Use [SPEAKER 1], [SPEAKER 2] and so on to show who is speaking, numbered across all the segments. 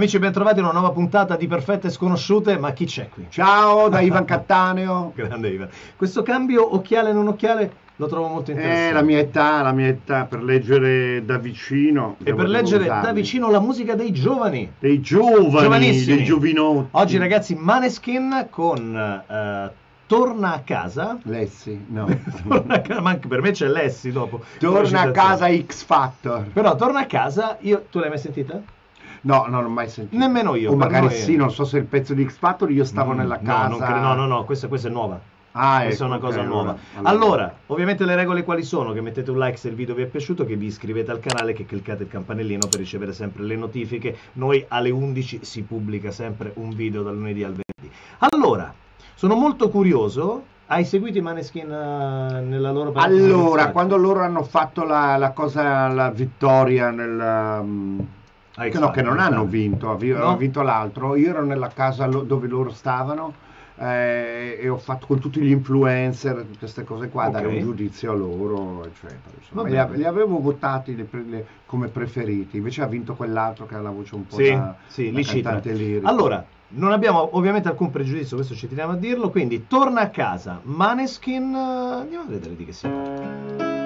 [SPEAKER 1] Amici, ben trovati a una nuova puntata di Perfette Sconosciute, ma chi c'è qui?
[SPEAKER 2] Ciao da Ivan Cattaneo.
[SPEAKER 1] Grande Ivan. Questo cambio occhiale non occhiale lo trovo molto interessante.
[SPEAKER 2] Eh, la mia età, la mia età per leggere da vicino.
[SPEAKER 1] E per leggere
[SPEAKER 2] usarli.
[SPEAKER 1] da vicino la musica dei giovani.
[SPEAKER 2] Dei giovani, dei giovinotti.
[SPEAKER 1] Oggi ragazzi, Maneskin con eh, Torna a casa.
[SPEAKER 2] Lessi, no.
[SPEAKER 1] Torna a casa, ma anche per me c'è Lessi dopo.
[SPEAKER 2] Torna a casa X Factor.
[SPEAKER 1] Però torna a casa, io tu l'hai mai sentita?
[SPEAKER 2] No, non l'ho mai sentito.
[SPEAKER 1] Nemmeno io.
[SPEAKER 2] O magari
[SPEAKER 1] noi-
[SPEAKER 2] sì, non so se il pezzo di X Factor io stavo
[SPEAKER 1] Mm,
[SPEAKER 2] nella
[SPEAKER 1] no,
[SPEAKER 2] casa.
[SPEAKER 1] cre- no, no, no, questa, questa è nuova.
[SPEAKER 2] Ah,
[SPEAKER 1] Questa è
[SPEAKER 2] ecco,
[SPEAKER 1] una cosa
[SPEAKER 2] ok,
[SPEAKER 1] nuova.
[SPEAKER 2] allora-
[SPEAKER 1] Allora, ovviamente le regole quali sono? Che mettete un like se il video vi è piaciuto, che vi iscrivete al canale, che cliccate il campanellino per ricevere sempre le notifiche. Noi alle 11 si pubblica sempre un video dal lunedì al venerdì. Allora, sono molto curioso. Hai seguito i Maneskin eh, nella loro partita
[SPEAKER 2] Allora, quando loro hanno fatto la, la cosa, la vittoria nel... um, Che, no, che non hanno vinto, ha
[SPEAKER 1] No?
[SPEAKER 2] vinto l'altro. Io ero nella casa lo- dove loro stavano eh, e ho fatto con tutti gli influencer, tutte queste cose qua,
[SPEAKER 1] Ok.
[SPEAKER 2] dare un giudizio a loro, eccetera. Li, li avevo votati le le- come preferiti, invece ha vinto quell'altro che ha la voce un po'
[SPEAKER 1] Sì,
[SPEAKER 2] da,
[SPEAKER 1] sì,
[SPEAKER 2] da cantante lirico.
[SPEAKER 1] Allora, non abbiamo ovviamente alcun pregiudizio, questo ci teniamo a dirlo, quindi torna a casa, Maneskin, eh, andiamo a vedere di che si parla.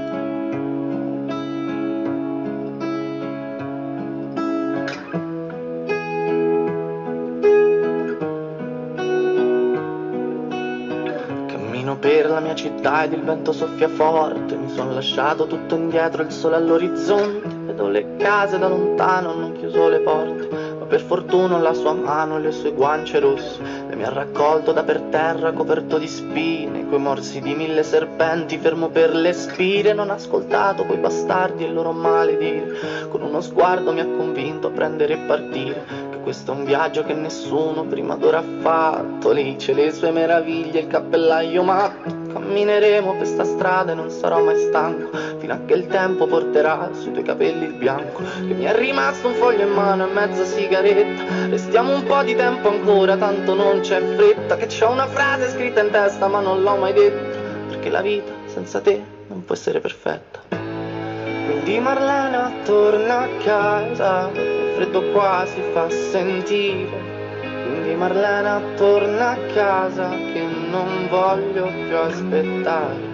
[SPEAKER 3] Mia città ed il vento soffia forte, mi sono lasciato tutto indietro, il sole all'orizzonte, vedo le case da lontano, non chiuso le porte, ma per fortuna la sua mano e le sue guance rosse, e mi ha raccolto da per terra coperto di spine, coi morsi di mille serpenti, fermo per le spire, non ho ascoltato quei bastardi e il loro maledire, con uno sguardo mi ha convinto a prendere e partire, questo è un viaggio che nessuno prima d'ora ha fatto. Lì c'è le sue meraviglie, il cappellaio matto. Cammineremo per sta strada e non sarò mai stanco, fino a che il tempo porterà sui tuoi capelli il bianco. Che mi è rimasto un foglio in mano e mezza sigaretta. Restiamo un po' di tempo ancora, tanto non c'è fretta. Che c'ho una frase scritta in testa, ma non l'ho mai detta. Perché la vita senza te non può essere perfetta. Quindi Marlena torna a casa, il freddo qua si fa sentire. Quindi Marlena torna a casa che non voglio più aspettare.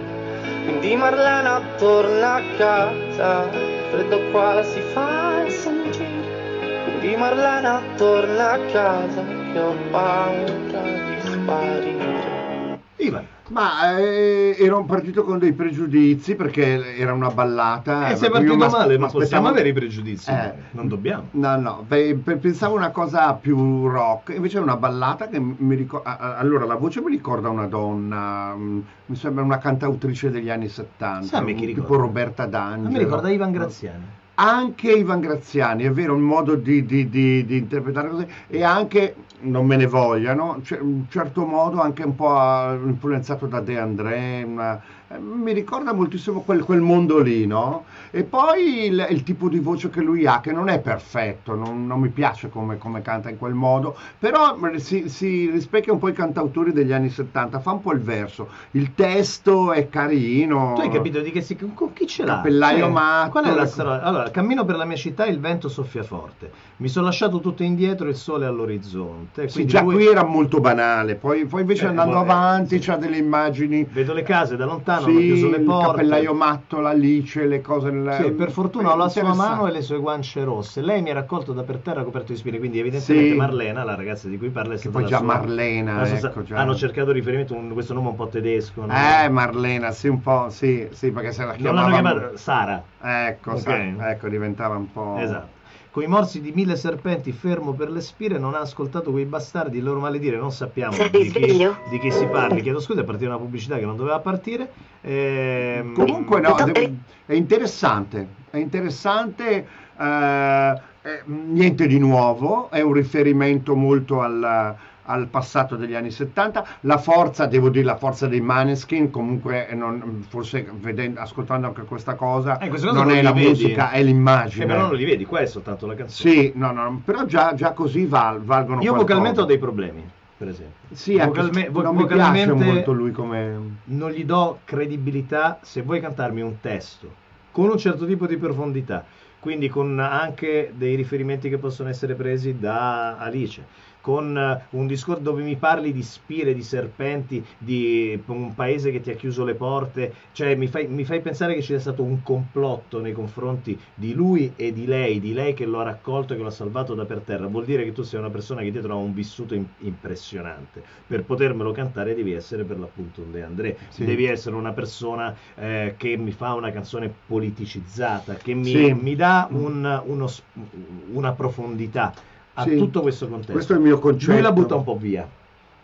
[SPEAKER 3] Quindi Marlena torna a casa, freddo qua si fa sentire. Quindi Marlena torna a casa che ho paura di sparire.
[SPEAKER 1] Ivan,
[SPEAKER 2] Ma eh, ero partito con dei pregiudizi perché era una ballata.
[SPEAKER 1] eh, sei
[SPEAKER 2] perché io
[SPEAKER 1] partito male, ma possiamo avere i pregiudizi,
[SPEAKER 2] Eh.
[SPEAKER 1] non dobbiamo.
[SPEAKER 2] No, no, beh, pe- pensavo una cosa più rock, invece è una ballata che mi ricorda... Allora, la voce mi ricorda una donna, mm, mi sembra una cantautrice degli anni 70,
[SPEAKER 1] Sa
[SPEAKER 2] tipo? Roberta D'Angelo.
[SPEAKER 1] me ricorda Ivan Graziani.
[SPEAKER 2] Anche Ivan Graziani, è vero, il modo di, di- di- di interpretare così, e anche, non me ne vogliano, cioè, in un certo modo anche un po' influenzato da De André, una- eh, mi ricorda moltissimo quel, quel mondo lì, no? E poi il, il tipo di voce che lui ha, che non è perfetto, non, non mi piace come, come canta in quel modo, però si, si rispecchia un po' i cantautori degli anni 70, fa un po' il verso, il testo è carino.
[SPEAKER 1] Tu hai capito di che si... con- chi ce l'ha?
[SPEAKER 2] Cappellaio
[SPEAKER 1] Cioè,
[SPEAKER 2] matto,
[SPEAKER 1] Qual è la storia? Allora, cammino per la mia città e il vento soffia forte. Mi sono lasciato tutto indietro e il sole all'orizzonte.
[SPEAKER 2] Sì, già
[SPEAKER 1] lui-
[SPEAKER 2] qui era molto banale, poi, poi invece
[SPEAKER 1] Eh,
[SPEAKER 2] andando
[SPEAKER 1] vabbè,
[SPEAKER 2] avanti
[SPEAKER 1] sì.
[SPEAKER 2] c'ha delle immagini,
[SPEAKER 1] Vedo le case da lontano,
[SPEAKER 2] sì,
[SPEAKER 1] hanno chiuso le
[SPEAKER 2] il
[SPEAKER 1] porte.
[SPEAKER 2] cappellaio matto, la lice, le cose... nel-
[SPEAKER 1] Sì, per fortuna ho la sua mano e le sue guance rosse. Lei mi ha raccolto da per terra coperto di spine, quindi evidentemente
[SPEAKER 2] Sì.
[SPEAKER 1] Marlena, la ragazza di cui parla, è
[SPEAKER 2] Che
[SPEAKER 1] stata
[SPEAKER 2] poi
[SPEAKER 1] la
[SPEAKER 2] già
[SPEAKER 1] sua-
[SPEAKER 2] Marlena,
[SPEAKER 1] sua-
[SPEAKER 2] ecco, già.
[SPEAKER 1] Hanno cercato riferimento a questo nome un po' tedesco. no?
[SPEAKER 2] Eh, Marlena, sì, un po', sì, sì, perché se la
[SPEAKER 1] non l'hanno chiamata Sara.
[SPEAKER 2] Ecco,
[SPEAKER 1] Ok.
[SPEAKER 2] sa- ecco, diventava un po'...
[SPEAKER 1] Esatto. Con i morsi di mille serpenti fermo per le spire, non ha ascoltato quei bastardi, il loro maledire, non sappiamo di chi, di chi si parli. Chiedo scusa, è partita una pubblicità che non doveva partire. Ehm,
[SPEAKER 2] Comunque no, è interessante, è interessante, eh, eh, niente di nuovo, è un riferimento molto al, al passato degli anni 70, la forza, devo dire la forza dei Maneskin, comunque eh, non- forse vedendo, ascoltando anche questa cosa,
[SPEAKER 1] Eh,
[SPEAKER 2] non
[SPEAKER 1] non
[SPEAKER 2] è la
[SPEAKER 1] vedi.
[SPEAKER 2] musica, è
[SPEAKER 1] eh,
[SPEAKER 2] l'immagine.
[SPEAKER 1] però non li vedi, qua è soltanto la canzone.
[SPEAKER 2] Sì, no, no, però già, già così val- valgono
[SPEAKER 1] Io
[SPEAKER 2] qualcosa.
[SPEAKER 1] vocalmente ho dei problemi, per esempio.
[SPEAKER 2] Sì,
[SPEAKER 1] Vocalme- vo-
[SPEAKER 2] non
[SPEAKER 1] vocalmente
[SPEAKER 2] molto lui come...
[SPEAKER 1] non gli do credibilità se vuoi cantarmi un testo con un certo tipo di profondità, quindi con anche dei riferimenti che possono essere presi da Alice con eh, un discorso dove mi parli di spire, di serpenti, di un paese che ti ha chiuso le porte, cioè mi fai, mi fai, pensare che ci sia stato un complotto nei confronti di lui e di lei, di lei che lo ha raccolto e che lo ha salvato da per terra, vuol dire che tu sei una persona che dietro ha un vissuto in, impressionante. Per potermelo cantare devi essere per l'appunto un De André, sì. devi essere una persona eh, che mi fa una canzone politicizzata, che mi, sì. mi dà un, uno, una profondità a sì, tutto questo contesto.
[SPEAKER 2] Questo è il mio concetto.
[SPEAKER 1] Lui la butta un po' via.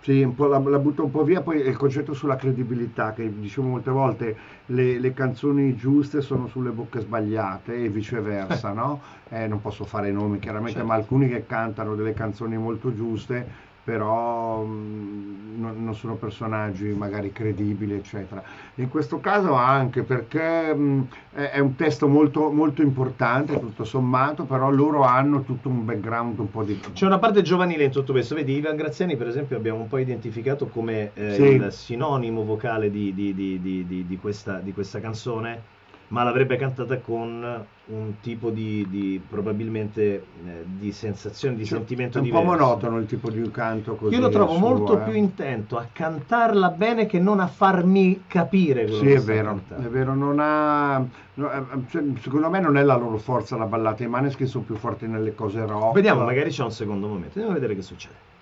[SPEAKER 2] Sì, un po la, la, butta un po' via, poi il concetto sulla credibilità, che diciamo molte volte le, le canzoni giuste sono sulle bocche sbagliate e viceversa, no? Eh, non posso fare nomi chiaramente, certo. ma alcuni che cantano delle canzoni molto giuste però mh, non, non, sono personaggi magari credibili, eccetera. In questo caso anche perché mh, è, è, un testo molto, molto importante, tutto sommato, però loro hanno tutto un background un po' di...
[SPEAKER 1] C'è una parte giovanile in tutto questo, vedi, Ivan Graziani per esempio abbiamo un po' identificato come eh, sì. il sinonimo vocale di, di, di, di questa, questa canzone ma l'avrebbe cantata con un tipo di, di probabilmente eh, di sensazione, di cioè, sentimento diverso.
[SPEAKER 2] È un po' monotono il tipo di canto così.
[SPEAKER 1] Io lo trovo suo, molto eh. più intento a cantarla bene che non a farmi capire quello
[SPEAKER 2] sì, è vero, cantando. è vero, non ha... No, eh, cioè, secondo me non è la loro forza la ballata, i maneschi sono più forti nelle cose rock.
[SPEAKER 1] Vediamo, magari c'è un secondo momento, andiamo a vedere che succede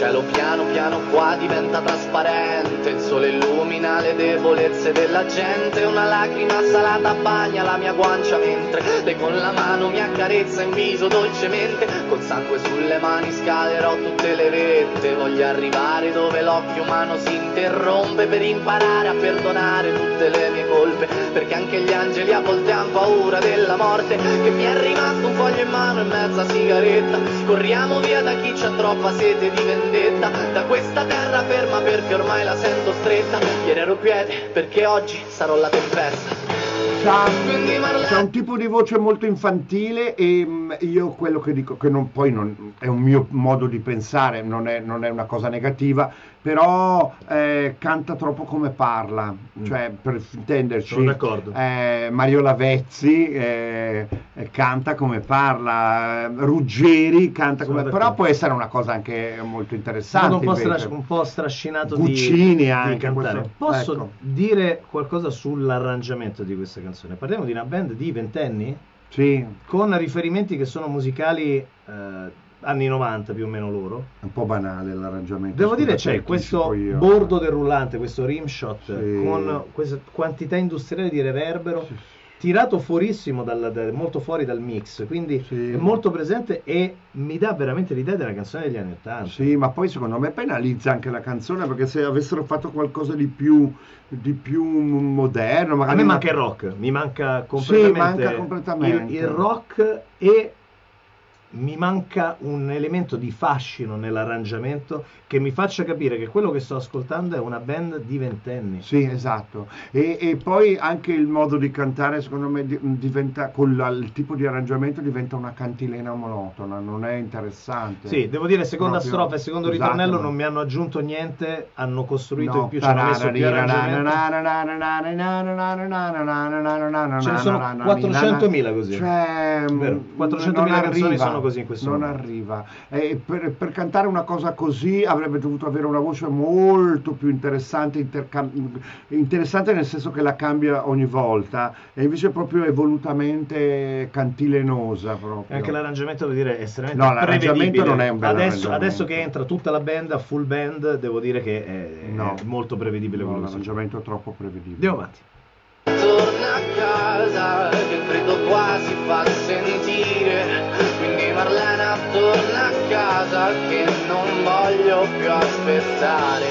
[SPEAKER 3] cielo piano piano qua diventa trasparente, il sole illumina le debolezze della gente, una lacrima salata bagna la mia guancia mentre lei con la mano mi accarezza in viso dolcemente, col sangue sulle mani scalerò tutte le vette, voglio arrivare dove l'occhio umano si interrompe per imparare a perdonare tutte le mie colpe, perché anche gli angeli a volte hanno paura della morte, che mi è rimasto un foglio in mano e mezza sigaretta, corriamo via da chi c'ha troppa sete di vendetta. Da questa terra ferma perché ormai la sento stretta. Ieri ero quiete perché oggi sarò la tempesta
[SPEAKER 2] c'è un tipo di voce molto infantile e mm, io quello che dico, che non, poi non, è un mio modo di pensare, non è, non è una cosa negativa, però eh, canta troppo come parla, mm. cioè per intenderci, eh, Mario Lavezzi eh, eh, canta come parla, Ruggeri canta come parla, però può essere una cosa anche molto interessante.
[SPEAKER 1] Un po', stras- un po strascinato
[SPEAKER 2] Guccini
[SPEAKER 1] di,
[SPEAKER 2] anche,
[SPEAKER 1] di cantare.
[SPEAKER 2] Questo,
[SPEAKER 1] Posso
[SPEAKER 2] ecco.
[SPEAKER 1] dire qualcosa sull'arrangiamento di questa canzone? Parliamo di una band di ventenni?
[SPEAKER 2] Sì.
[SPEAKER 1] Con riferimenti che sono musicali eh, anni 90 più o meno loro.
[SPEAKER 2] È un po' banale l'arrangiamento.
[SPEAKER 1] Devo dire c'è questo bordo del rullante, questo rimshot sì. con questa quantità industriale di reverbero. Sì tirato fuorissimo dal, da, molto fuori dal mix, quindi sì. è molto presente e mi dà veramente l'idea della canzone degli anni Ottanta.
[SPEAKER 2] Sì, ma poi secondo me penalizza anche la canzone perché se avessero fatto qualcosa di più, di più moderno, magari...
[SPEAKER 1] A me manca il rock, mi manca completamente,
[SPEAKER 2] sì, manca completamente.
[SPEAKER 1] Il, il rock e mi manca un elemento di fascino nell'arrangiamento che mi faccia capire che quello che sto ascoltando è una band di ventenni.
[SPEAKER 2] Sì, esatto. E, e poi anche il modo di cantare, secondo me, diventa, con la, il tipo di arrangiamento diventa una cantilena monotona, non è interessante.
[SPEAKER 1] Sì, devo dire, seconda Proprio, strofa e secondo esatto, ritornello non mi hanno aggiunto niente, hanno costruito no, in più, ci hanno messo più arrangiamento. Ce ne sono 400.000 così. Cioè, 400.000 canzoni sono così in questo
[SPEAKER 2] Non
[SPEAKER 1] momento.
[SPEAKER 2] arriva. E per, per cantare una cosa così avrebbe dovuto avere una voce molto più interessante, intercam- interessante nel senso che la cambia ogni volta, e invece proprio evolutamente cantilenosa. Proprio.
[SPEAKER 1] Anche l'arrangiamento, devo dire, è estremamente
[SPEAKER 2] No, l'arrangiamento non è un bel
[SPEAKER 1] adesso, adesso che entra tutta la band a full band, devo dire che è, no. è molto prevedibile.
[SPEAKER 2] No, l'arrangiamento è troppo prevedibile.
[SPEAKER 1] Andiamo avanti.
[SPEAKER 3] Torna a casa, che il freddo quasi fa sentire Marlena torna a casa che non voglio più aspettare.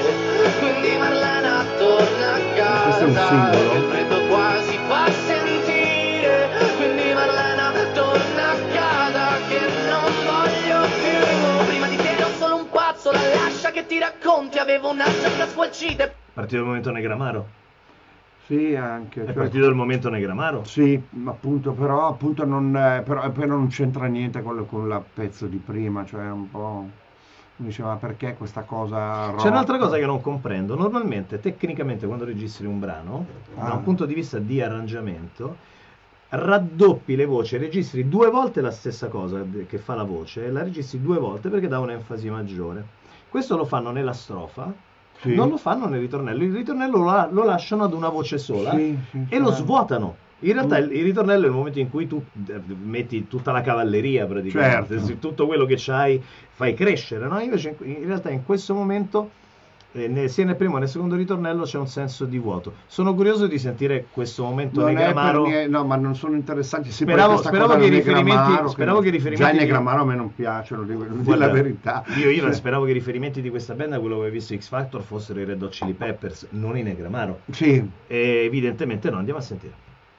[SPEAKER 3] Quindi Marlena torna a casa che il freddo quasi fa sentire. Quindi Marlena torna a casa che non voglio più. Prima di te ero solo un pazzo la lascia che ti racconti. Avevo una sacca squalcite
[SPEAKER 1] partito il momento Negramaro
[SPEAKER 2] sì, anche.
[SPEAKER 1] È cioè, partito dal momento Negramaro?
[SPEAKER 2] Sì, appunto, però, appunto non, però, però non c'entra niente con, con il pezzo di prima, cioè un po'... Mi diceva, perché questa cosa
[SPEAKER 1] C'è un'altra
[SPEAKER 2] rock?"
[SPEAKER 1] cosa che non comprendo. Normalmente, tecnicamente, quando registri un brano, da
[SPEAKER 2] Ah.
[SPEAKER 1] un punto di vista di arrangiamento, raddoppi le voci, registri due volte la stessa cosa che fa la voce, la registri due volte perché dà un'enfasi maggiore. Questo lo fanno nella strofa,
[SPEAKER 2] Sì.
[SPEAKER 1] non lo fanno nel ritornello. Il ritornello lo, lo lasciano ad una voce sola
[SPEAKER 2] Sì, sì,
[SPEAKER 1] e lo svuotano. In realtà
[SPEAKER 2] Mm.
[SPEAKER 1] il, il ritornello è il momento in cui tu eh, metti tutta la cavalleria praticamente,
[SPEAKER 2] Certo.
[SPEAKER 1] tutto quello che c'hai fai crescere, no? Invece in, in realtà in questo momento eh, sia nel primo che nel secondo ritornello c'è un senso di vuoto. Sono curioso di sentire questo momento
[SPEAKER 2] Non
[SPEAKER 1] negramaro.
[SPEAKER 2] niente- no, ma non sono interessanti. Sì,
[SPEAKER 1] Speravo- speravo che riferimenti- speravo che i riferimenti
[SPEAKER 2] Già Negramaro a me non piacciono, devo dire
[SPEAKER 1] Guarda,
[SPEAKER 2] la verità.
[SPEAKER 1] Io, io
[SPEAKER 2] Cioè,
[SPEAKER 1] speravo che i riferimenti di questa band a quello che avevo visto X Factor fossero i Red Hot Chili Peppers, non i Negramaro.
[SPEAKER 2] Sì,
[SPEAKER 1] E evidentemente no, andiamo a sentire.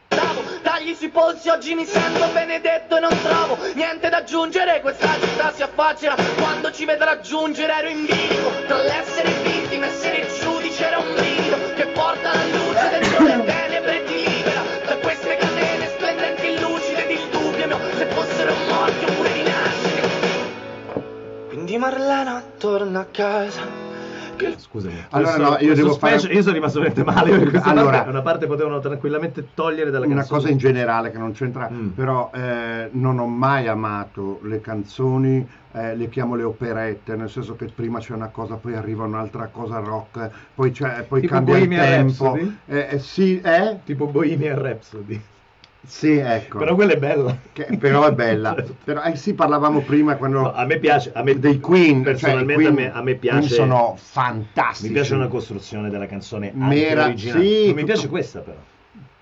[SPEAKER 3] Bravo, dagli sui polsi, oggi mi sento benedetto e non trovo niente da aggiungere. Questa città si affaccia quando ci vedo raggiungere. Ero in bilico tra l'essere vittima e essere giudice. Era un brivido che porta la luce dentro le tenebre e ti libera da queste catene splendenti e lucide. Ed il dubbio mio se fossero morti oppure rinascere. Quindi Marlena torna a casa.
[SPEAKER 1] Scusami.
[SPEAKER 2] Allora,
[SPEAKER 1] questo-
[SPEAKER 2] no, io devo fare-
[SPEAKER 1] specie- Io sono rimasto veramente male
[SPEAKER 2] Allora-
[SPEAKER 1] parte una parte potevano tranquillamente togliere dalla
[SPEAKER 2] una
[SPEAKER 1] canzone.
[SPEAKER 2] cosa in generale che non c'entra,
[SPEAKER 1] Mm.
[SPEAKER 2] però eh, non ho mai amato le canzoni, eh, le chiamo le operette, nel senso che prima c'è una cosa, poi arriva un'altra cosa rock, poi, c'è, poi cambia il tempo. Eh, eh, sì, eh?
[SPEAKER 1] Tipo Bohemian Rhapsody.
[SPEAKER 2] Sì, ecco.
[SPEAKER 1] Però quella è bella.
[SPEAKER 2] Che- però è bella. Però, eh sì, parlavamo prima quando...
[SPEAKER 1] No, a me piace, a me,
[SPEAKER 2] dei Queen,
[SPEAKER 1] personalmente
[SPEAKER 2] cioè, i
[SPEAKER 1] a,
[SPEAKER 2] Queen-
[SPEAKER 1] me, a me
[SPEAKER 2] Queen
[SPEAKER 1] piace
[SPEAKER 2] sono fantastici.
[SPEAKER 1] mi piace una costruzione della canzone
[SPEAKER 2] Mera-
[SPEAKER 1] originale.
[SPEAKER 2] sì,
[SPEAKER 1] non mi
[SPEAKER 2] tutto-
[SPEAKER 1] piace questa però.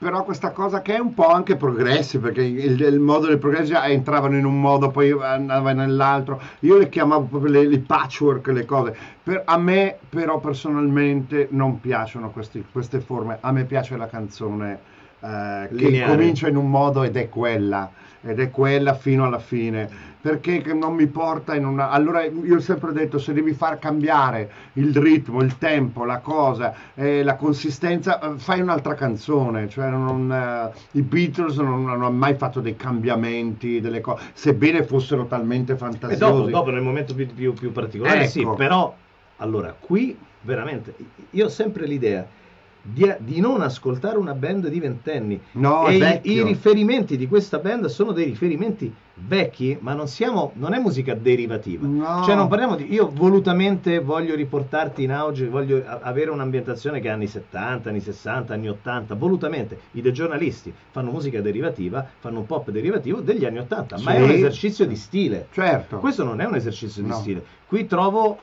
[SPEAKER 2] Però questa cosa che è un po' anche progressi, perché il, il modo del progressi entravano in un modo, poi andavano nell'altro. Io le chiamavo proprio le, le patchwork, le cose. Per- a me però personalmente non piacciono questi- queste forme. A me piace la canzone eh, che
[SPEAKER 1] Lineare.
[SPEAKER 2] comincia in un modo ed è quella. Ed è quella fino alla fine, perché non mi porta in una... Allora io ho sempre detto, se devi far cambiare il ritmo, il tempo, la cosa, eh, la consistenza, eh, fai un'altra canzone, cioè non, eh, i Beatles non, non hanno mai fatto dei cambiamenti, delle cose, sebbene fossero talmente fantasiosi.
[SPEAKER 1] dopo, dopo nel momento più, più- più particolare, sì,
[SPEAKER 2] Ecco.
[SPEAKER 1] però allora qui veramente io ho sempre l'idea di, di non ascoltare una band di ventenni
[SPEAKER 2] No,
[SPEAKER 1] e i, i riferimenti di questa band sono dei riferimenti vecchi, ma non siamo non è musica derivativa.
[SPEAKER 2] No.
[SPEAKER 1] Cioè non parliamo di io volutamente voglio riportarti in auge, voglio avere un'ambientazione che è anni 70, anni 60, anni 80, volutamente. I dei giornalisti fanno musica derivativa, fanno un pop derivativo degli anni 80, ma è
[SPEAKER 2] Sì.
[SPEAKER 1] un esercizio di stile.
[SPEAKER 2] Certo.
[SPEAKER 1] Questo non è un esercizio di
[SPEAKER 2] No.
[SPEAKER 1] stile. Qui trovo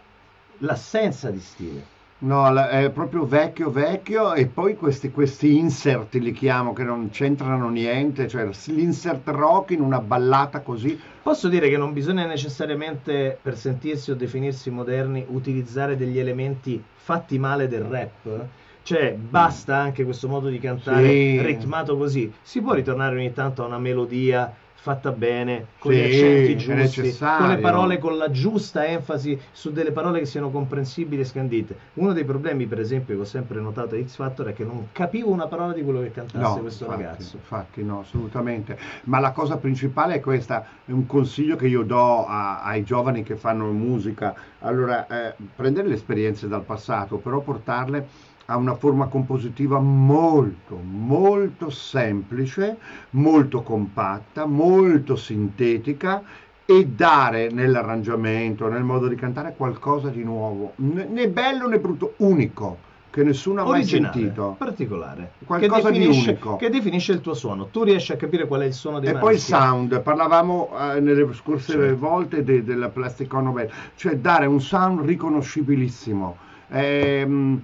[SPEAKER 1] l'assenza di stile.
[SPEAKER 2] No, è proprio vecchio vecchio e poi questi, questi insert li chiamo che non c'entrano niente, cioè l'insert rock in una ballata così.
[SPEAKER 1] Posso dire che non bisogna necessariamente, per sentirsi o definirsi moderni, utilizzare degli elementi fatti male del rap? Cioè, basta anche questo modo di cantare
[SPEAKER 2] Sì.
[SPEAKER 1] ritmato così. Si può ritornare ogni tanto a una melodia fatta bene, con
[SPEAKER 2] Sì,
[SPEAKER 1] gli accenti giusti, con le parole con la giusta enfasi su delle parole che siano comprensibili e scandite. Uno dei problemi, per esempio, che ho sempre notato a X Factor è che non capivo una parola di quello che cantasse
[SPEAKER 2] No,
[SPEAKER 1] questo
[SPEAKER 2] infatti,
[SPEAKER 1] ragazzo.
[SPEAKER 2] infatti no, assolutamente. Ma la cosa principale è questa, è un consiglio che io do a- ai giovani che fanno musica. Allora, eh, prendere le esperienze dal passato, però portarle a una forma compositiva molto, molto semplice, molto compatta, molto sintetica e dare nell'arrangiamento, nel modo di cantare qualcosa di nuovo, né bello né brutto, unico, che nessuno ha mai sentito.
[SPEAKER 1] particolare,
[SPEAKER 2] Qualcosa di unico.
[SPEAKER 1] che definisce il tuo suono. Tu riesci a capire qual è il suono dei
[SPEAKER 2] E poi il sound, parlavamo eh, nelle scorse
[SPEAKER 1] Certo.
[SPEAKER 2] volte de- della Plastic Ono Band, cioè dare un sound riconoscibilissimo. Ehm,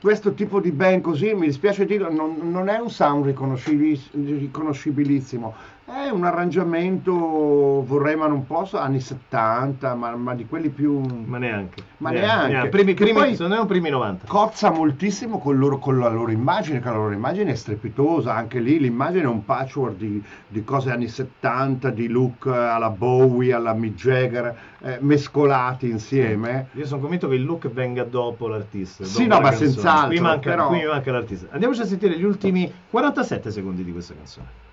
[SPEAKER 2] questo tipo di band così, mi dispiace dirlo, non, non è un sound riconoscibilis- riconoscibilissimo, è un arrangiamento, vorrei ma non posso, anni 70, ma, ma di quelli più...
[SPEAKER 1] Ma neanche.
[SPEAKER 2] Ma neanche.
[SPEAKER 1] Primi,
[SPEAKER 2] Che
[SPEAKER 1] primi,
[SPEAKER 2] poi-
[SPEAKER 1] sono primi 90.
[SPEAKER 2] cozza moltissimo con, loro- con la loro immagine, che la loro immagine è strepitosa, anche lì l'immagine è un patchwork di, di cose anni 70, di look alla Bowie, alla Mick Jagger, eh, mescolati insieme.
[SPEAKER 1] Io sono convinto che il look venga dopo l'artista.
[SPEAKER 2] Sì,
[SPEAKER 1] dopo
[SPEAKER 2] no,
[SPEAKER 1] la
[SPEAKER 2] ma
[SPEAKER 1] canzone.
[SPEAKER 2] senz'altro,
[SPEAKER 1] Qui manca,
[SPEAKER 2] però-
[SPEAKER 1] qui manca l'artista. Andiamoci a sentire gli ultimi 47 secondi di questa canzone.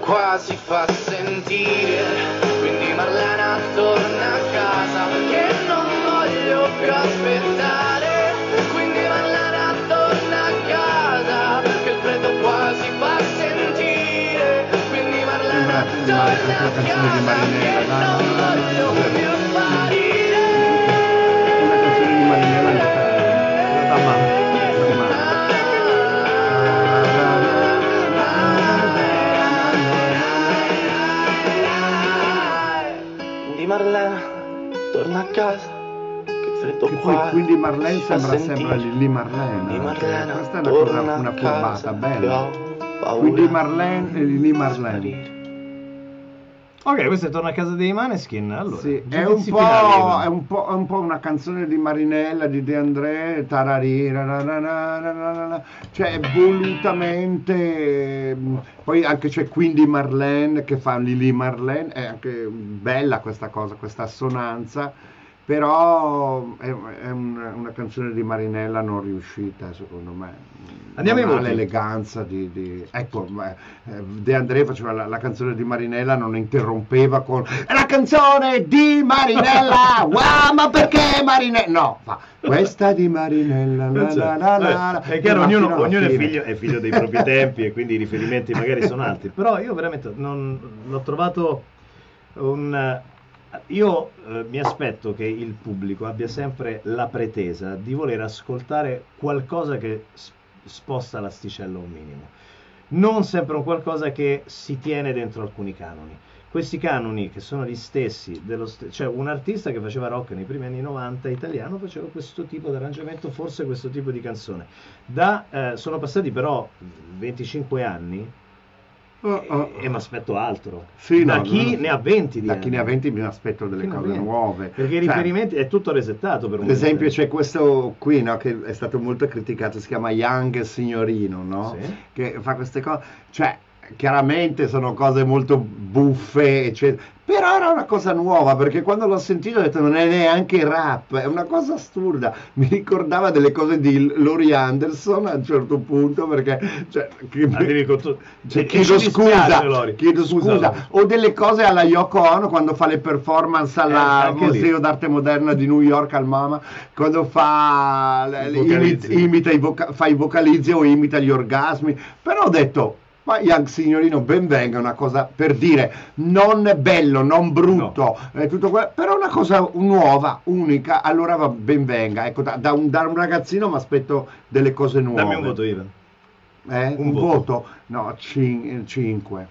[SPEAKER 3] Quasi fa sentire Quindi Marlena torna a casa che non voglio più aspettare. Quindi Marlena torna a casa che il freddo quasi fa sentire. Quindi Marlena torna a casa
[SPEAKER 2] dai.
[SPEAKER 3] non voglio più
[SPEAKER 2] Di
[SPEAKER 3] Marlena, torna a casa, che freddo
[SPEAKER 2] Che
[SPEAKER 3] qua.
[SPEAKER 2] poi quindi Marlene sembra sempre Lili Marlene.
[SPEAKER 3] Marlena,
[SPEAKER 2] Questa è una cosa, una furbata
[SPEAKER 3] casa,
[SPEAKER 2] bella. Quindi Marlene e Lili
[SPEAKER 3] di
[SPEAKER 2] Marlene.
[SPEAKER 1] Ok, questo è Torna a casa dei Maneskin. Allora,
[SPEAKER 2] sì, è, un
[SPEAKER 1] finali,
[SPEAKER 2] è, un è, un po', una canzone di Marinella di De André, tarari, cioè volutamente. Mm, poi anche c'è Quindi Marlene che fa Lili Marlene, è anche bella questa cosa, questa assonanza però è, è un- una canzone di Marinella non riuscita secondo me.
[SPEAKER 1] Andiamo
[SPEAKER 2] non
[SPEAKER 1] voti.
[SPEAKER 2] l'eleganza di, di- ecco eh, De André faceva la, la canzone di Marinella non interrompeva con "È la canzone di Marinella wow ma perché Marinella no fa questa di Marinella la, la, la, la, la",
[SPEAKER 1] È chiaro, ognuno, ognuno è, figlio, è figlio dei propri tempi e quindi i riferimenti magari sono altri. Però io veramente non, l'ho trovato un... Io eh, mi aspetto che il pubblico abbia sempre la pretesa di voler ascoltare qualcosa che sposta l'asticella un minimo. Non sempre un qualcosa che si tiene dentro alcuni canoni. Questi canoni che sono gli stessi, st- cioè un artista che faceva rock nei primi anni 90 italiano faceva questo tipo di arrangiamento, forse questo tipo di canzone. Da, eh, sono passati però 25 anni
[SPEAKER 2] Oh, oh.
[SPEAKER 1] e, mi aspetto altro.
[SPEAKER 2] Sì,
[SPEAKER 1] da
[SPEAKER 2] no,
[SPEAKER 1] chi
[SPEAKER 2] no.
[SPEAKER 1] ne ha 20 di
[SPEAKER 2] da
[SPEAKER 1] anni.
[SPEAKER 2] chi ne ha 20 mi aspetto delle
[SPEAKER 1] Chi
[SPEAKER 2] cose
[SPEAKER 1] 20.
[SPEAKER 2] nuove
[SPEAKER 1] Perché i
[SPEAKER 2] Cioè,
[SPEAKER 1] riferimenti è tutto resettato per un
[SPEAKER 2] Ad esempio c'è questo qui no, che è stato molto criticato, si chiama Young Signorino, no?
[SPEAKER 1] Sì.
[SPEAKER 2] che fa queste cose, cioè chiaramente sono cose molto buffe, eccetera. però era una cosa nuova perché quando l'ho sentito ho detto non è neanche rap, è una cosa assurda, mi ricordava delle cose di Lori Anderson a un certo punto perché... Cioè,
[SPEAKER 1] con tu-
[SPEAKER 2] cioè, chiedo
[SPEAKER 1] dispiace,
[SPEAKER 2] scusa,
[SPEAKER 1] Lori.
[SPEAKER 2] chiedo
[SPEAKER 1] Scusa,
[SPEAKER 2] scusa, o delle cose alla Yoko Ono quando fa le performance
[SPEAKER 1] Eh,
[SPEAKER 2] alla
[SPEAKER 1] anche lì.
[SPEAKER 2] Museo d'Arte Moderna di New York al Mama, quando fa
[SPEAKER 1] I
[SPEAKER 2] imi-
[SPEAKER 1] vocalizzi.
[SPEAKER 2] imita i voca- fa i vocalizzi o imita gli orgasmi, però ho detto ma Young Signorino ben venga una cosa per dire non bello, non brutto, eh, tutto quello, però una cosa nuova, unica, allora va ben venga. Ecco, da, da un, da un ragazzino mi aspetto delle cose nuove.
[SPEAKER 1] Dammi un voto, Ivan.
[SPEAKER 2] Eh?
[SPEAKER 1] un
[SPEAKER 2] Un,
[SPEAKER 1] voto.
[SPEAKER 2] voto? No, 5.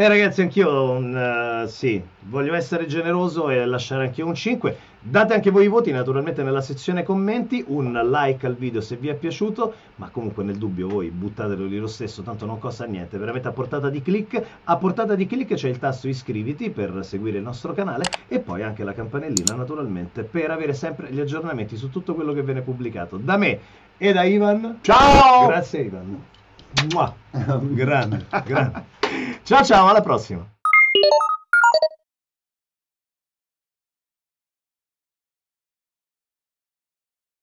[SPEAKER 1] Eh ragazzi, anch'io un, eh, sì, voglio essere generoso e lasciare anch'io un 5. Date anche voi i voti naturalmente nella sezione commenti, un like al video se vi è piaciuto, ma comunque nel dubbio voi buttatelo lì lo stesso, tanto non costa niente, veramente a portata di click. A portata di click c'è il tasto iscriviti per seguire il nostro canale e poi anche la campanellina naturalmente per avere sempre gli aggiornamenti su tutto quello che viene pubblicato da me e da Ivan.
[SPEAKER 2] Ciao!
[SPEAKER 1] Grazie Ivan. Mua. Grande, grande. Ciao ciao, alla prossima.